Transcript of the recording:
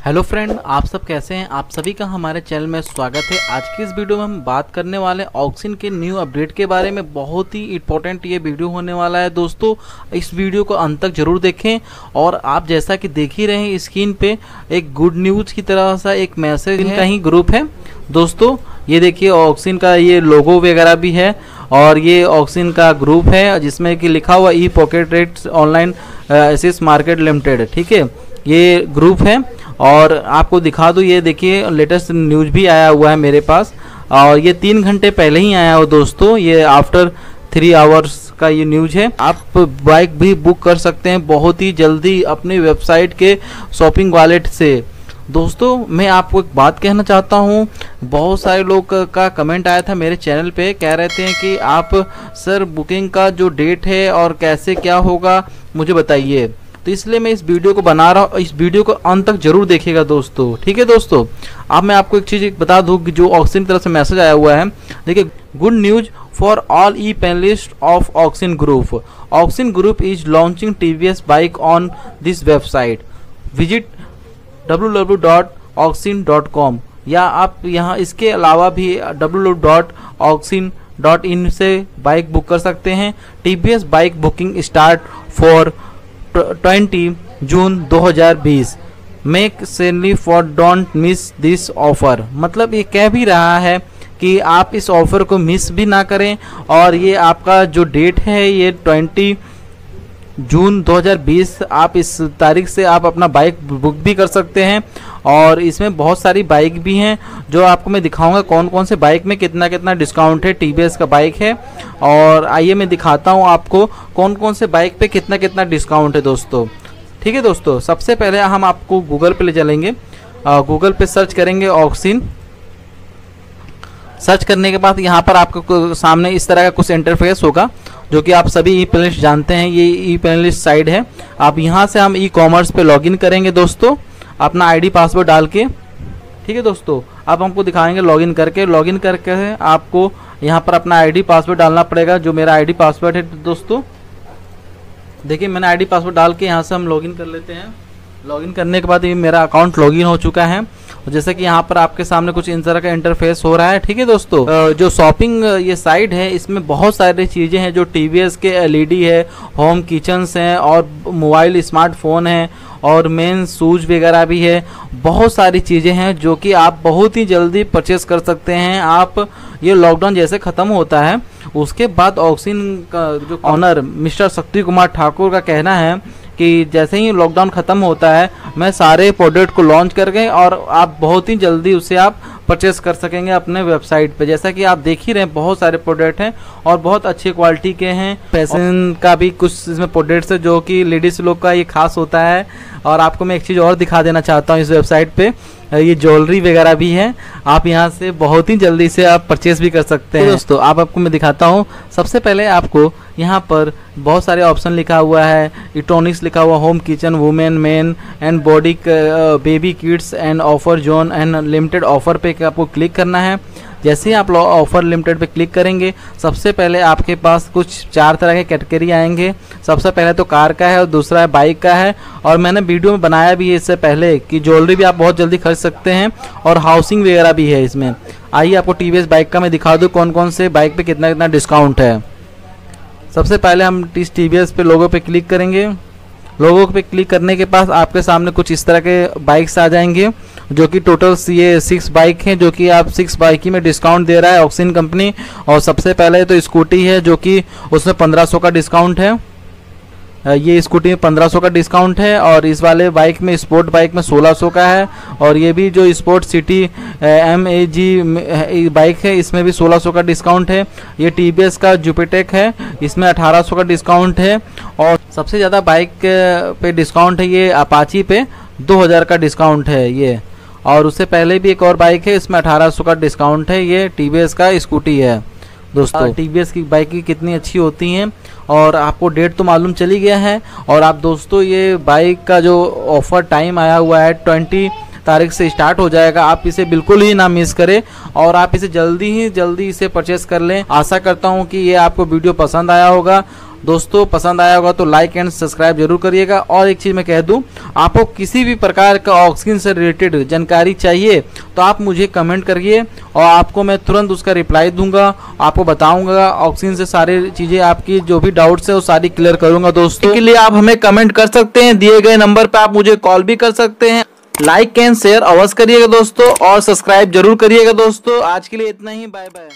Hello friend, आप सब कैसे हैं? आप सभी का हमारे चैनल में स्वागत है। आज की इस वीडियो में हम बात करने वाले हैं ऑक्सीजन के न्यू अपडेट के बारे में। बहुत ही इंपॉर्टेंट ये वीडियो होने वाला है दोस्तों। इस वीडियो को अंत तक ज़रूर देखें और आप जैसा कि देख ही रहे हैं स्क्रीन पे, एक गुड न्यूज़ की तरह सा एक मैसेज का ही ग्रुप है। दोस्तों, ये देखिए ऑक्सीजन का ये लोगो वगैरह भी है और ये ऑक्सीजन का ग्रुप है जिसमें कि लिखा हुआ ई पॉकेट रेट्स ऑनलाइन एसिस मार्केट लिमिटेड ठीक है? ये ग्रुप है। और आपको दिखा दूँ, ये देखिए लेटेस्ट न्यूज़ भी आया हुआ है मेरे पास। और ये तीन घंटे पहले ही आया हो दोस्तों, ये आफ्टर थ्री आवर्स का ये न्यूज़ है। आप बाइक भी बुक कर सकते हैं बहुत ही जल्दी अपनी वेबसाइट के शॉपिंग वॉलेट से। दोस्तों, मैं आपको एक बात कहना चाहता हूँ, बहुत सारे लोग का कमेंट आया था मेरे चैनल पे, कह रहे थे कि आप सर बुकिंग का जो डेट है और कैसे क्या होगा, मुझे बताइए। तो इसलिए मैं इस वीडियो को बना रहा हूँ, इस वीडियो को अंत तक ज़रूर देखिएगा दोस्तों। ठीक है दोस्तों? अब मैं आपको एक चीज़ बता दूँ कि जो ऑक्सीजन की तरफ़ से मैसेज आया हुआ है, देखिए good news for all the panelist of oxygen group oxygen group is launching T V S bike on this website visit W W dot dot com या आप यहाँ इसके अलावा भी डब्ल्यू डॉट डॉट इन से बाइक बुक कर सकते हैं। T V S bike booking start for twenty June 2020 make Senali for don't miss this offer. मतलब ये कह भी रहा है कि आप इस ऑफ़र को मिस भी ना करें और ये आपका जो डेट है, ये 20 जून 2020 आप इस तारीख से आप अपना बाइक बुक भी कर सकते हैं। और इसमें बहुत सारी बाइक भी हैं, जो आपको मैं दिखाऊँगा कौन कौन से बाइक में कितना कितना डिस्काउंट है टी का बाइक है। और आइए मैं दिखाता हूँ आपको कौन कौन से बाइक पर कितना कितना डिस्काउंट है दोस्तों। ठीक है दोस्तों, सबसे पहले हम आपको गूगल पे ले चलेंगे। गूगल पे सर्च करेंगे ऑक्सीन सर्च करने के बाद यहाँ पर आपको सामने इस तरह का कुछ इंटरफेस होगा, जो कि आप सभी ई पैनलिस्ट जानते हैं, ये ई पैनलिस्ट साइड है। आप यहाँ से हम ई कॉमर्स पे लॉगिन करेंगे दोस्तों। अपना आईडी पासवर्ड डाल के, ठीक है दोस्तों? आप हमको दिखाएँगे लॉगिन करके। लॉगिन करके आपको यहाँ पर अपना आईडी पासवर्ड डालना पड़ेगा, जो मेरा आईडी पासवर्ड है दोस्तों। देखिए, मैंने आईडी पासवर्ड डाल के यहाँ से हम लॉगिन कर लेते हैं। लॉगिन करने के बाद ये मेरा अकाउंट लॉगिन हो चुका है। जैसे कि यहाँ पर आपके सामने कुछ इन तरह का इंटरफेस हो रहा है। ठीक है दोस्तों? जो शॉपिंग ये साइट है, इसमें बहुत सारी चीज़ें हैं जो टीवीएस के एलईडी है होम किचन्स हैं और मोबाइल स्मार्टफ़ोन है और मेन शूज़ वगैरह भी है। बहुत सारी चीज़ें हैं जो कि आप बहुत ही जल्दी परचेस कर सकते हैं। आप, ये लॉकडाउन जैसे ख़त्म होता है, उसके बाद ऑक्सीजन का जो ऑनर मिस्टर शक्ति कुमार ठाकुर का कहना है कि जैसे ही लॉकडाउन ख़त्म होता है, मैं सारे प्रोडक्ट को लॉन्च करके और आप बहुत ही जल्दी उसे आप परचेस कर सकेंगे अपने वेबसाइट पे। जैसा कि आप देख ही रहे हैं बहुत सारे प्रोडक्ट हैं और बहुत अच्छी क्वालिटी के हैं। फ़ैशन का भी कुछ इसमें प्रोडक्ट्स है जो कि लेडीज़ लोग का ये खास होता है। और आपको मैं एक चीज़ और दिखा देना चाहता हूँ इस वेबसाइट पे। ये ज्वेलरी वगैरह भी है। आप यहाँ से बहुत ही जल्दी से आप परचेस भी कर सकते हैं। दोस्तों आप आपको मैं दिखाता हूँ। सबसे पहले आपको यहाँ पर बहुत सारे ऑप्शन लिखा हुआ है। इलेक्ट्रॉनिक्स लिखा हुआ home kitchen women man and body baby kids and offer zone and limited offer पे आपको क्लिक करना है। जैसे ही आप ऑफ़र लिमिटेड पे क्लिक करेंगे, सबसे पहले आपके पास कुछ चार तरह के कैटेगरी आएँगे। सबसे पहले तो कार का है और दूसरा है बाइक का है। और मैंने वीडियो में बनाया भी है इससे पहले कि ज्वेलरी भी आप बहुत जल्दी खरीद सकते हैं और हाउसिंग वगैरह भी है इसमें। आइए आपको टीवीएस बाइक का मैं दिखा दूँ कौन कौन से बाइक पर कितना कितना डिस्काउंट है। सबसे पहले हम इस टी वी पे लोगों पर क्लिक करेंगे। लोगों पे क्लिक करने के पास आपके सामने कुछ इस तरह के बाइक्स आ जाएँगे, जो कि टोटल ये सिक्स बाइक हैं, जो कि आप सिक्स बाइक ही में डिस्काउंट दे रहा है ऑक्सीजन कंपनी। और सबसे पहले तो स्कूटी है, जो कि उसमें पंद्रह का डिस्काउंट है। ये स्कूटी में पंद्रह सौ का डिस्काउंट है और इस वाले बाइक में, स्पोर्ट बाइक में सोलह सौ का है। और ये भी जो sport city M A G bike है, इसमें भी सोलह सौ का डिस्काउंट है। ये टी का जुपिटेक है, इसमें अठारह सौ का डिस्काउंट है। सबसे ज़्यादा बाइक पे डिस्काउंट है ये अपाची पे, दो हज़ार का डिस्काउंट है ये। और उससे पहले भी एक और बाइक है, इसमें अठारह सौ का डिस्काउंट है, ये टी का स्कूटी है। दोस्तों टी की बाइक की कितनी अच्छी होती हैं, और आपको डेट तो मालूम चली गया है। और आप दोस्तों, ये बाइक का जो ऑफ़र टाइम आया हुआ है, ट्वेंटी तारीख से स्टार्ट हो जाएगा, आप इसे बिल्कुल ही ना मिस करें, और आप इसे जल्दी ही, जल्दी इसे परचेस कर लें। आशा करता हूँ कि ये आपको वीडियो पसंद आया होगा दोस्तों, पसंद आया होगा तो लाइक एंड सब्सक्राइब ज़रूर करिएगा। और एक चीज़ मैं कह दूँ, आपको किसी भी प्रकार का ऑक्सीजन से रिलेटेड जानकारी चाहिए तो आप मुझे कमेंट करिए और आपको मैं तुरंत उसका रिप्लाई दूँगा, आपको बताऊँगा ऑक्सीजन से सारी चीज़ें, आपकी जो भी डाउट्स है वो सारी क्लियर करूँगा दोस्तों। के लिए आप हमें कमेंट कर सकते हैं, दिए गए नंबर पर आप मुझे कॉल भी कर सकते हैं। लाइक एंड शेयर अवश्य करिएगा दोस्तों और सब्सक्राइब ज़रूर करिएगा दोस्तों। आज के लिए इतना ही बाय बाय